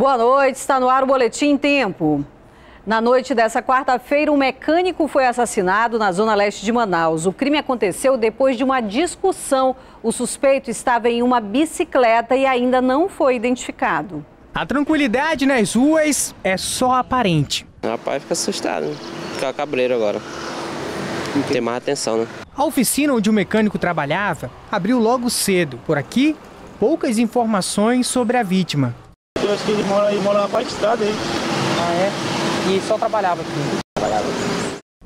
Boa noite, está no ar o Boletim Tempo. Na noite dessa quarta-feira, um mecânico foi assassinado na zona leste de Manaus. O crime aconteceu depois de uma discussão. O suspeito estava em uma bicicleta e ainda não foi identificado. A tranquilidade nas ruas é só aparente. O rapaz fica assustado, né? fica cabreiro agora. Tem mais atenção, né? A oficina onde o mecânico trabalhava abriu logo cedo. Por aqui, poucas informações sobre a vítima. Eu acho que ele mora, ele mora na parte de estrada aí. Ah, é? E só trabalhava aqui? Trabalhava.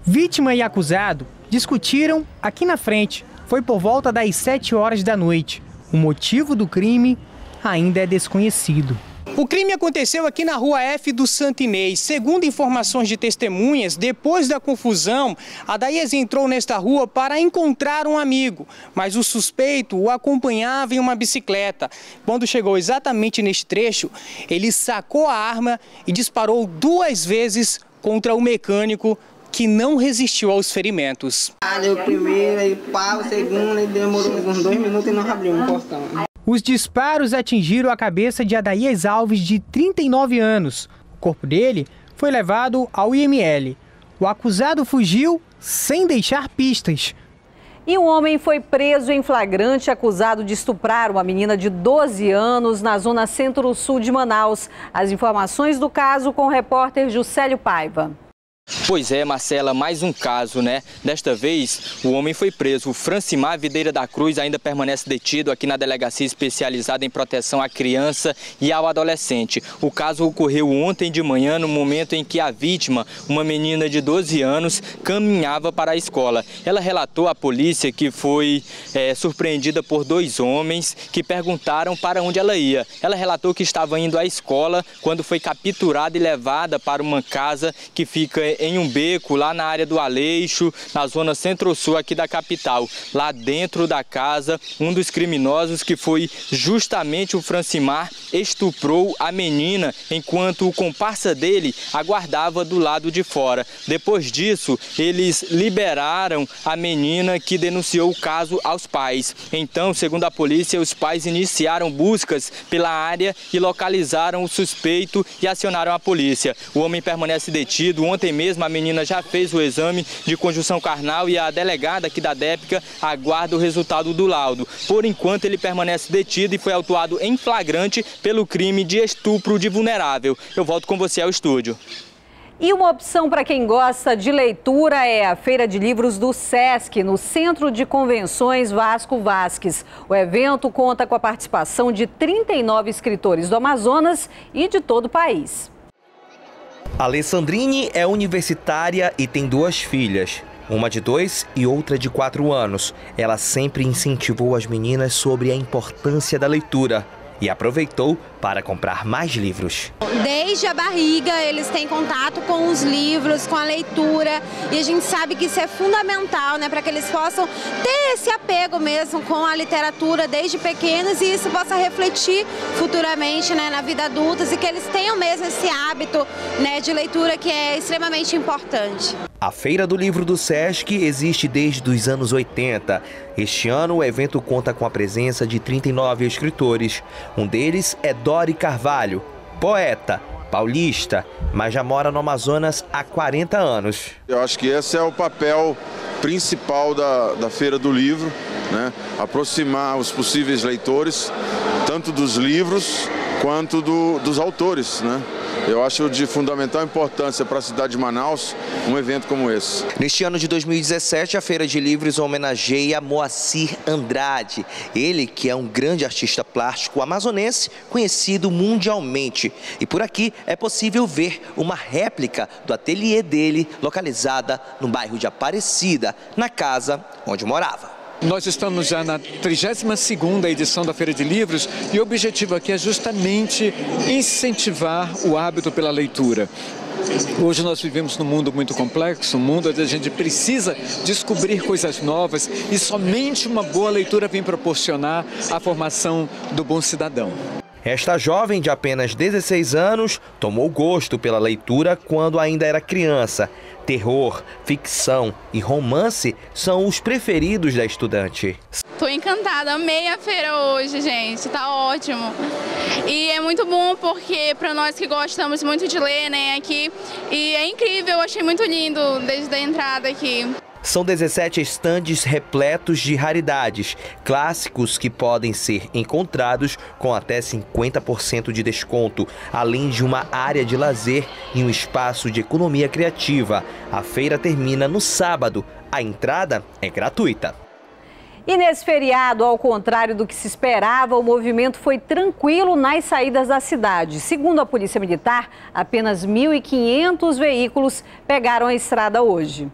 Vítima e acusado discutiram aqui na frente. Foi por volta das 7 horas da noite. O motivo do crime ainda é desconhecido. O crime aconteceu aqui na rua F do Santinês. Segundo informações de testemunhas, depois da confusão, a Daías entrou nesta rua para encontrar um amigo, mas o suspeito o acompanhava em uma bicicleta. Quando chegou exatamente neste trecho, ele sacou a arma e disparou duas vezes contra o mecânico que não resistiu aos ferimentos. Deu primeiro, aí o segundo, e demorou uns dois minutos e nós abrimos o portão. Os disparos atingiram a cabeça de Adaías Alves, de 39 anos. O corpo dele foi levado ao IML. O acusado fugiu sem deixar pistas. E um homem foi preso em flagrante acusado de estuprar uma menina de 12 anos na zona centro-sul de Manaus. As informações do caso com o repórter Juscelio Paiva. Pois é, Marcela, mais um caso, né? Desta vez, o homem foi preso. O Francimar Videira da Cruz ainda permanece detido aqui na delegacia especializada em proteção à criança e ao adolescente. O caso ocorreu ontem de manhã, no momento em que a vítima, uma menina de 12 anos, caminhava para a escola. Ela relatou à polícia que foi é, surpreendida por dois homens que perguntaram para onde ela ia. Ela relatou que estava indo à escola quando foi capturada e levada para uma casa que fica em um beco lá na área do Aleixo, na zona centro-sul aqui da capital. Lá dentro da casa, um dos criminosos que foi justamente o Francimar estuprou a menina enquanto o comparsa dele aguardava do lado de fora. Depois disso, eles liberaram a menina que denunciou o caso aos pais. Então, segundo a polícia, os pais iniciaram buscas pela área e localizaram o suspeito e acionaram a polícia. O homem permanece detido. Ontem mesmo mesmo a menina já fez o exame de conjunção carnal e a delegada aqui da DEPCA aguarda o resultado do laudo. Por enquanto, ele permanece detido e foi autuado em flagrante pelo crime de estupro de vulnerável. Eu volto com você ao estúdio. E uma opção para quem gosta de leitura é a Feira de Livros do SESC, no Centro de Convenções Vasco Vasques. O evento conta com a participação de 39 escritores do Amazonas e de todo o país. Alessandrine é universitária e tem duas filhas. Uma de dois e outra de quatro anos. Ela sempre incentivou as meninas sobre a importância da leitura e aproveitou para comprar mais livros. Desde a barriga, eles têm contato com os livros, com a leitura, e a gente sabe que isso é fundamental, né, para que eles possam ter esse apego mesmo com a literatura desde pequenos e isso possa refletir futuramente, né, na vida adulta e que eles tenham mesmo esse hábito, né, de leitura que é extremamente importante. A Feira do Livro do SESC existe desde os anos 80. Este ano, o evento conta com a presença de 39 escritores. Um deles é Dori Carvalho, poeta, paulista, mas já mora no Amazonas há 40 anos. Eu acho que esse é o papel principal da, da Feira do Livro, né? aproximar os possíveis leitores, tanto dos livros quanto do, dos autores. Né? Eu acho de fundamental importância para a cidade de Manaus um evento como esse. Neste ano de 2017, a Feira de Livros homenageia Moacir Andrade. Ele que é um grande artista plástico amazonense, conhecido mundialmente. E por aqui é possível ver uma réplica do ateliê dele, localizada no bairro de Aparecida, na casa onde morava. Nós estamos já na 32ª edição da Feira de Livros e o objetivo aqui é justamente incentivar o hábito pela leitura. Hoje nós vivemos num mundo muito complexo, um mundo onde a gente precisa descobrir coisas novas e somente uma boa leitura vem proporcionar a formação do bom cidadão. Esta jovem de apenas 16 anos tomou gosto pela leitura quando ainda era criança. Terror, ficção e romance são os preferidos da estudante. Estou encantada, amei a feira hoje, gente, tá ótimo. E é muito bom porque para nós que gostamos muito de ler, né, aqui, e é incrível, achei muito lindo desde a entrada aqui. São 17 estandes repletos de raridades, clássicos que podem ser encontrados com até 50% de desconto, além de uma área de lazer e um espaço de economia criativa. A feira termina no sábado. A entrada é gratuita. E nesse feriado, ao contrário do que se esperava, o movimento foi tranquilo nas saídas da cidade. Segundo a Polícia Militar, apenas 1.500 veículos pegaram a estrada hoje.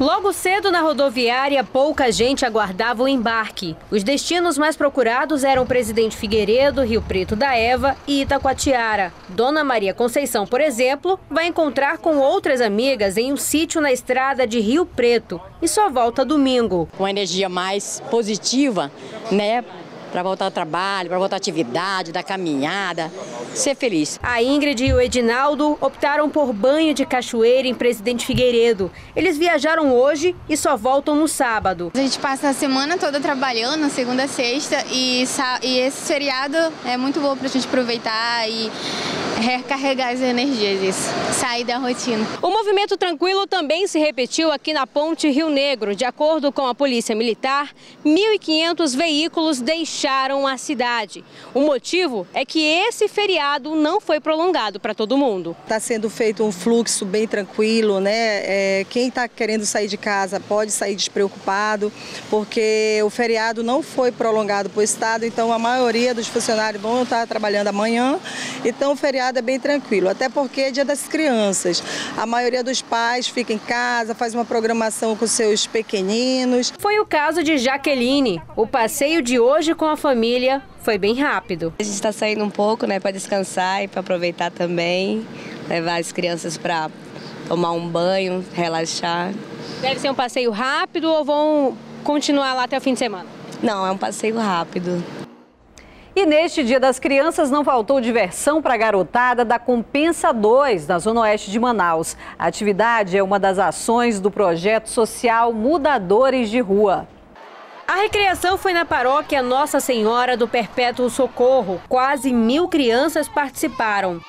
Logo cedo na rodoviária, pouca gente aguardava o embarque. Os destinos mais procurados eram Presidente Figueiredo, Rio Preto da Eva e Itacoatiara. Dona Maria Conceição, por exemplo, vai encontrar com outras amigas em um sítio na estrada de Rio Preto e só volta domingo. Uma energia mais positiva, né? Para voltar ao trabalho, para voltar à atividade, da caminhada, ser feliz. A Ingrid e o Edinaldo optaram por banho de cachoeira em Presidente Figueiredo. Eles viajaram hoje e só voltam no sábado. A gente passa a semana toda trabalhando, segunda a sexta, e, e esse feriado é muito bom para a gente aproveitar e recarregar as energias, isso, sair da rotina. O movimento tranquilo também se repetiu aqui na Ponte Rio Negro. De acordo com a Polícia Militar, 1.500 veículos deixaram a cidade. O motivo é que esse feriado não foi prolongado para todo mundo. Está sendo feito um fluxo bem tranquilo, né? É, quem está querendo sair de casa pode sair despreocupado, porque o feriado não foi prolongado para o Estado, então a maioria dos funcionários vão estar trabalhando amanhã. Então o feriado é bem tranquilo, até porque é dia das crianças. A maioria dos pais fica em casa, faz uma programação com seus pequeninos. Foi o caso de Jaqueline. O passeio de hoje com a família foi bem rápido. A gente está saindo um pouco, né, para descansar e para aproveitar também, levar as crianças para tomar um banho, relaxar. Deve ser um passeio rápido ou vão continuar lá até o fim de semana? Não, é um passeio rápido. E neste Dia das Crianças não faltou diversão para a garotada da Compensa 2, na Zona Oeste de Manaus. A atividade é uma das ações do projeto social Mudadores de Rua. A recreação foi na paróquia Nossa Senhora do Perpétuo Socorro. Quase mil crianças participaram.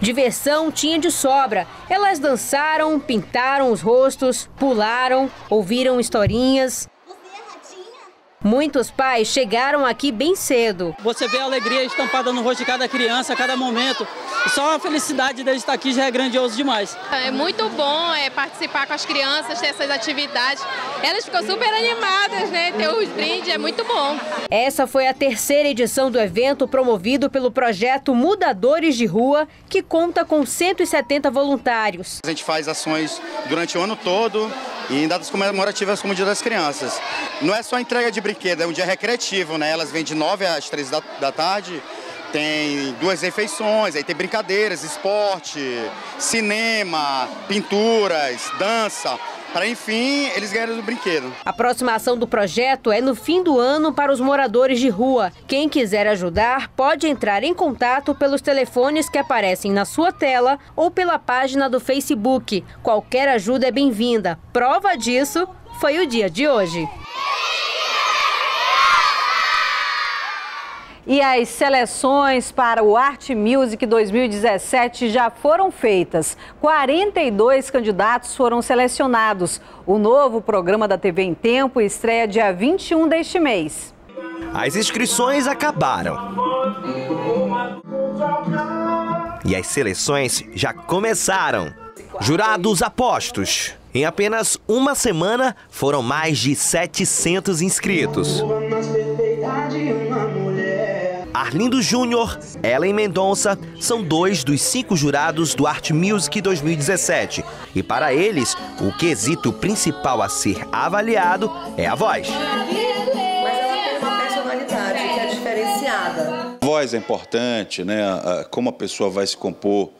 Diversão tinha de sobra. Elas dançaram, pintaram os rostos, pularam, ouviram historinhas. Muitos pais chegaram aqui bem cedo. Você vê a alegria estampada no rosto de cada criança, a cada momento. Só a felicidade de estar aqui já é grandioso demais. É muito bom é, participar com as crianças, ter essas atividades. Elas ficam super animadas, né? Ter os brindes é muito bom. Essa foi a terceira edição do evento promovido pelo projeto Mudadores de Rua, que conta com 170 voluntários. A gente faz ações durante o ano todo e em datas comemorativas como o Dia das Crianças. Não é só entrega de brinquedo, é um dia recreativo, né? Elas vêm de 9 às 3 da, da tarde, tem duas refeições, aí tem brincadeiras, esporte, cinema, pinturas, dança para enfim eles ganharem o brinquedo. A próxima ação do projeto é no fim do ano para os moradores de rua. Quem quiser ajudar pode entrar em contato pelos telefones que aparecem na sua tela ou pela página do Facebook. Qualquer ajuda é bem-vinda. Prova disso foi o dia de hoje. E as seleções para o Art Music 2017 já foram feitas. 42 candidatos foram selecionados. O novo programa da TV em Tempo estreia dia 21 deste mês. As inscrições acabaram. E as seleções já começaram. Jurados apostos. Em apenas uma semana, foram mais de 700 inscritos. Arlindo Júnior, Ellen Mendonça são dois dos cinco jurados do Art Music 2017. E para eles, o quesito principal a ser avaliado é a voz. Mas ela tem uma personalidade que é diferenciada. A voz é importante, né? Como a pessoa vai se compor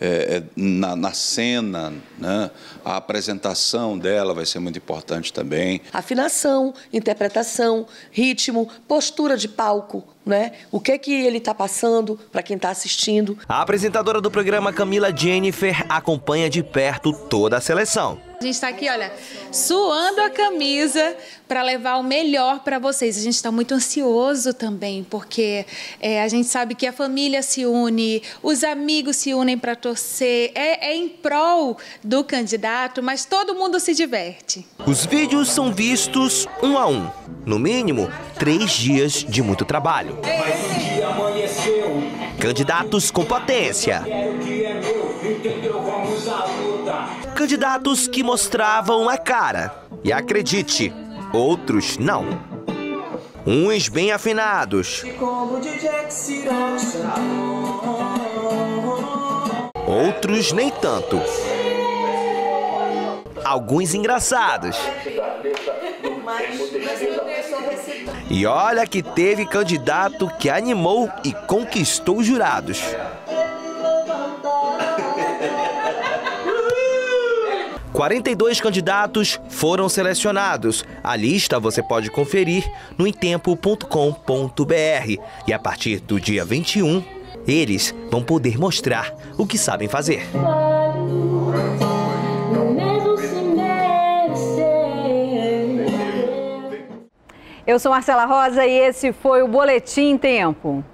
é, é, na, na, cena, né? a apresentação dela vai ser muito importante também. Afinação, interpretação, ritmo, postura de palco, né? O que é que ele está passando para quem está assistindo. A apresentadora do programa Camila Jennifer acompanha de perto toda a seleção. A gente está aqui, olha, suando a camisa para levar o melhor para vocês. A gente está muito ansioso também, porque é, a gente sabe que a família se une, os amigos se unem para torcer, é, é em prol do candidato, mas todo mundo se diverte. Os vídeos são vistos um a um. No mínimo, três dias de muito trabalho. Candidatos com potência. Candidatos que mostravam a cara. E acredite, outros não. Uns bem afinados. Outros nem tanto. Alguns engraçados. E olha que teve candidato que animou e conquistou os jurados. Quarenta e dois candidatos foram selecionados. A lista você pode conferir no intempo.com.br. E a partir do dia 21, eles vão poder mostrar o que sabem fazer. Eu sou Marcela Rosa e esse foi o Boletim Tempo.